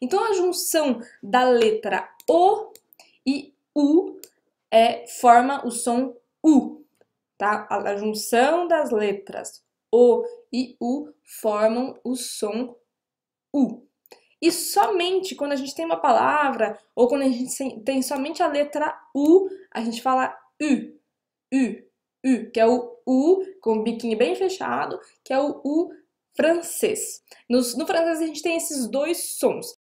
Então a junção da letra O e U é, forma o som U, tá? A, a junção das letras O e U formam o som U. E somente quando a gente tem uma palavra, ou quando a gente tem somente a letra U, a gente fala U, U, U, que é o U com o biquinho bem fechado, que é o U francês. No, francês a gente tem esses dois sons.